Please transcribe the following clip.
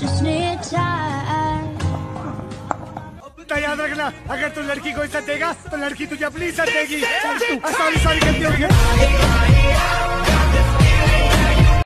just need time. याद रखना, अगर तू लड़की को इज़्ज़त देगा तो लड़की तुझे अपनी इज़्ज़त देगी सॉरी सॉरी गलती हो गई